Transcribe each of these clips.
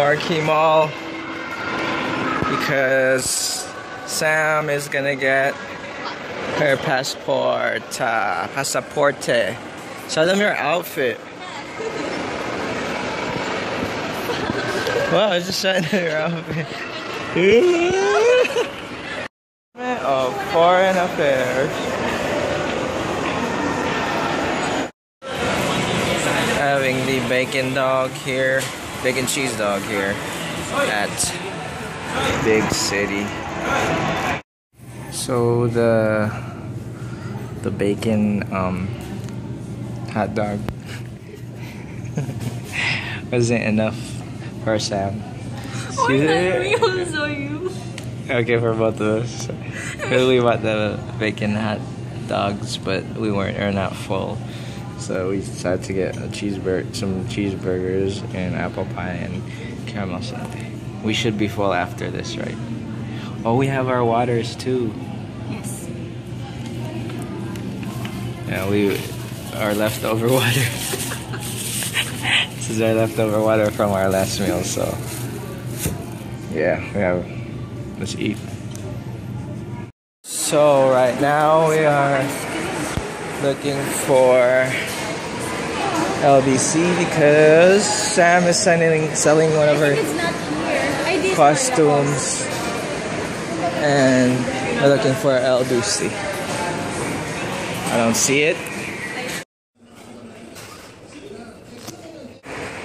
Marquee Mall because Sam is gonna get her passport, uh, pasaporte. Show them your outfit. Wow, it's just showing them your outfit. of Foreign Affairs. Having the bacon dog here, bacon cheese dog here at Big City. So the the bacon um, hot dog wasn't enough for Sam. Or not me also you. Okay, for both of us. we bought the bacon hot dogs, but we weren't are not full. So we decided to get a cheeseburger, some cheeseburgers, and apple pie and caramel sundae. We should be full after this, right? Oh, we have our waters too. Yes. Yeah, we our leftover water. this is our leftover water from our last meal, so yeah, we have. Let's eat. So right now we are looking for LBC because Sam is selling selling one of her It's not here. I did costumes and we're looking for LBC. I don't see it.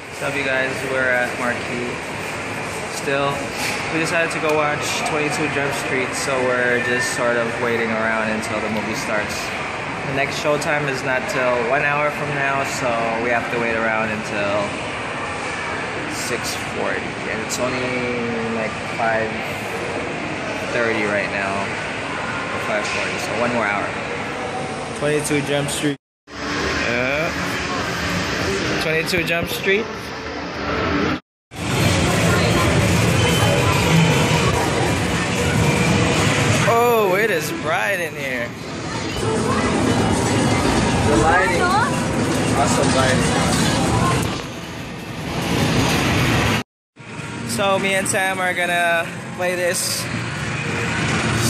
What's up, you guys? We're at Marquee. Still, we decided to go watch 22 Jump Street, so we're just sort of waiting around until the movie starts. The next showtime is not till one hour from now, so we have to wait around until 6:40, and it's only like 5:30 right now, or 5:40, so one more hour. 22 Jump Street. Yeah. 22 Jump Street. Me and Sam are gonna play this.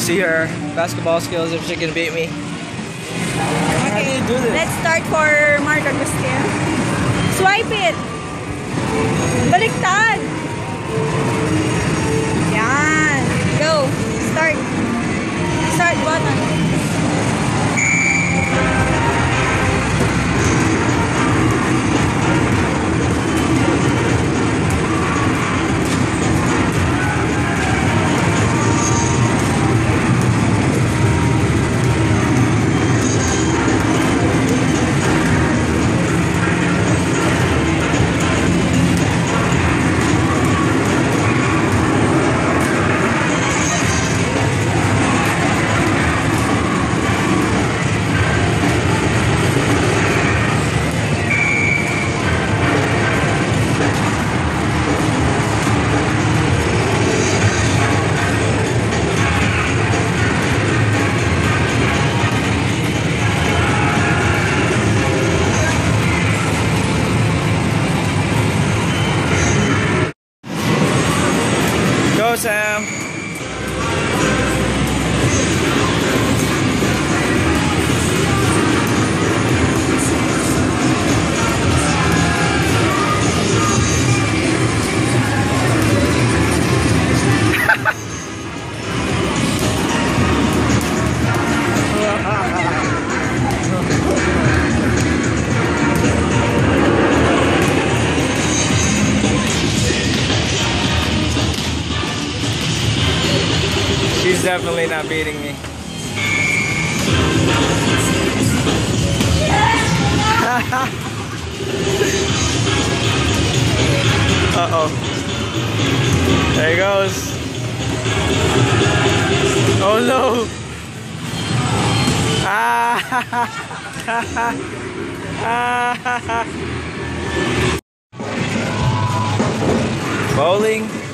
See her basketball skills if she can beat me. This? Let's start for Mark Agustin. Swipe it. Baliktad. Yan. Go. Start. Start button. Definitely not beating me. uh oh. There he goes. Oh no. Ah. Bowling.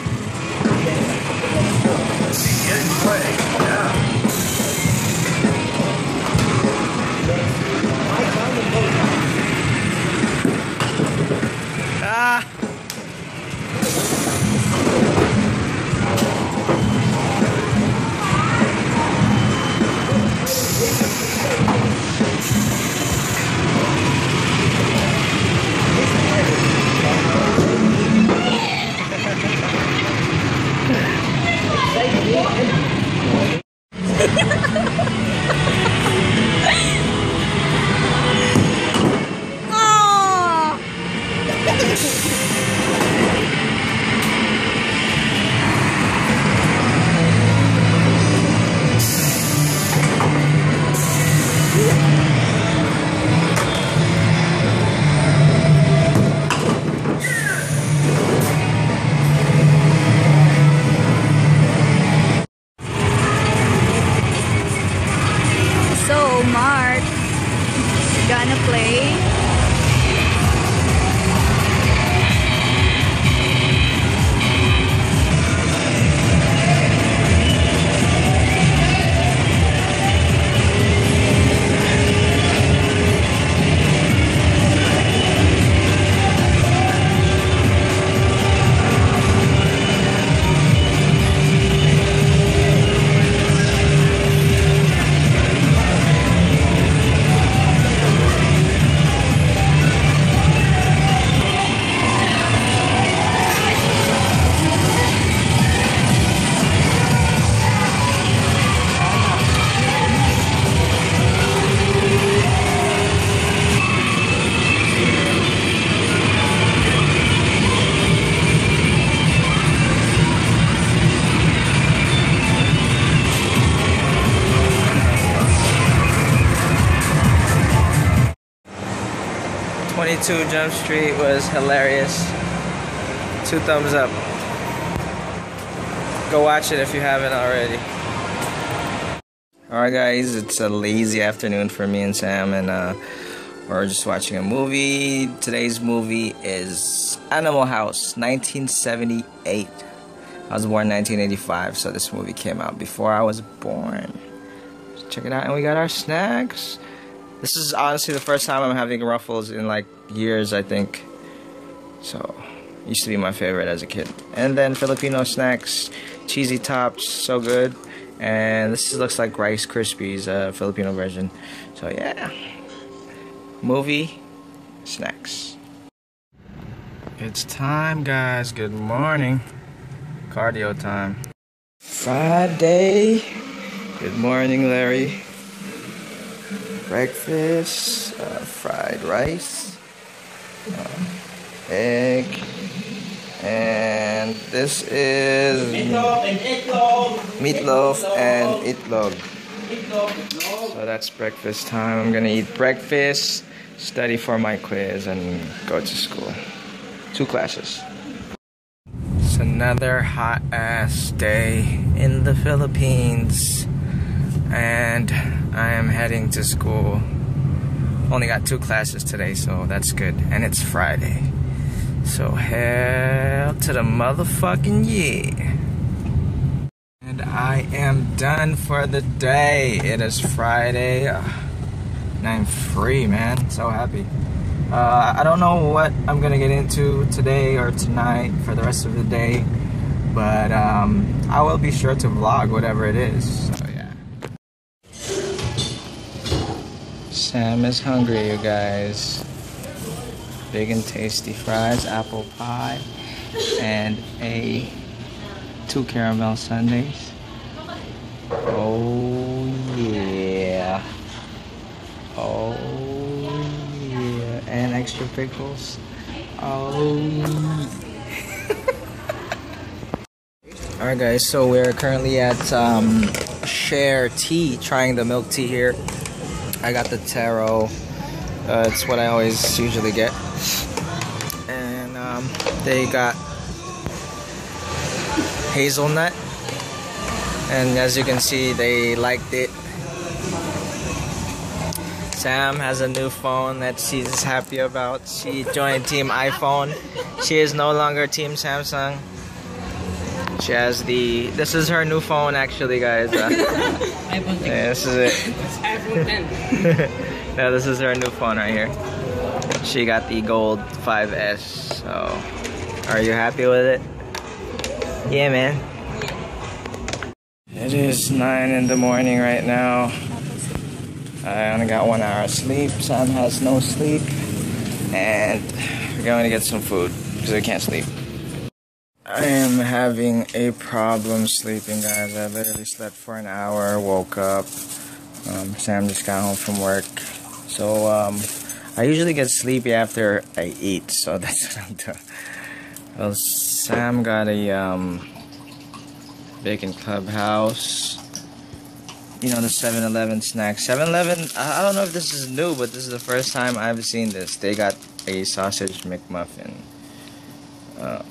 22 Jump Street was hilarious. Two thumbs up. Go watch it if you haven't already. Alright guys, it's a lazy afternoon for me and Sam and uh, we're just watching a movie. Today's movie is Animal House 1978. I was born 1985, so this movie came out before I was born. check it out, and we got our snacks. This is honestly the first time I'm having Ruffles in like years, I think. So, used to be my favorite as a kid. And then Filipino snacks, cheesy tops, so good. And this looks like Rice Krispies, uh, Filipino version. So yeah, movie, snacks. It's time, guys. Good morning. Cardio time. Friday. Good morning, Larry. Breakfast, uh, fried rice, uh, egg, and this is Meatloaf and itlog. So that's breakfast time. I'm gonna eat breakfast, study for my quiz, and go to school. Two classes. It's another hot ass day in the Philippines, and I am heading to school. Only got two classes today, so that's good. And it's Friday. So hell to the motherfucking yeah. And I am done for the day. It is Friday. And I'm free, man. So happy. Uh, I don't know what I'm gonna get into today or tonight for the rest of the day, but um, I will be sure to vlog whatever it is. So Sam is hungry, you guys. Big N Tasty fries, apple pie, and a two caramel sundaes. Oh yeah. Oh yeah. And extra pickles. Oh Alright guys, so we're currently at um, Sharetea, trying the milk tea here. I got the taro. Uh, it's what I always usually get. And um, they got hazelnut. And as you can see, they liked it. Sam has a new phone that she's happy about. She joined Team iPhone. She is no longer Team Samsung. She has the. This is her new phone, actually, guys. Uh, iPhone 6. yeah, this is it. It's iPhone 10. Yeah, this is her new phone right here. She got the gold 5S. So, are you happy with it? Yeah, man. It is 9 in the morning right now. I only got one hour of sleep. Sam has no sleep. And we're going to get some food because we can't sleep. I am having a problem sleeping, guys. I literally slept for an hour, woke up. Um, Sam just got home from work. So, um, I usually get sleepy after I eat, so that's what I'm doing. Well, Sam got a, um, Bacon Clubhouse. You know, the 7 Eleven snack. 7 Eleven, I don't know if this is new, but this is the first time I've seen this. They got a sausage McMuffin. Um,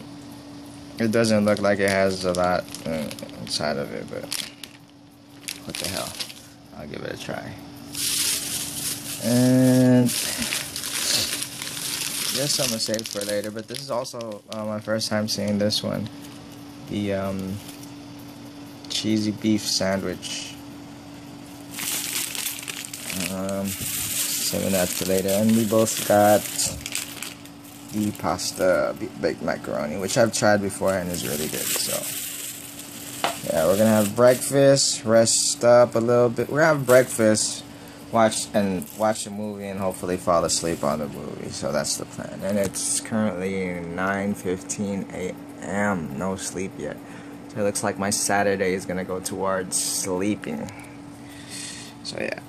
it doesn't look like it has a lot uh, inside of it, but what the hell? I'll give it a try. And guess I'm gonna save for later. But this is also uh, my first time seeing this one, the um, cheesy beef sandwich. Um, saving that for later. And we both got the pasta baked macaroni, which I've tried before and is really good. So yeah, we're gonna have breakfast, rest up a little bit. We're gonna have breakfast, watch and watch a movie, and hopefully fall asleep on the movie. So that's the plan. And it's currently 9:15 a.m. No sleep yet. So it looks like my Saturday is gonna go towards sleeping. So yeah.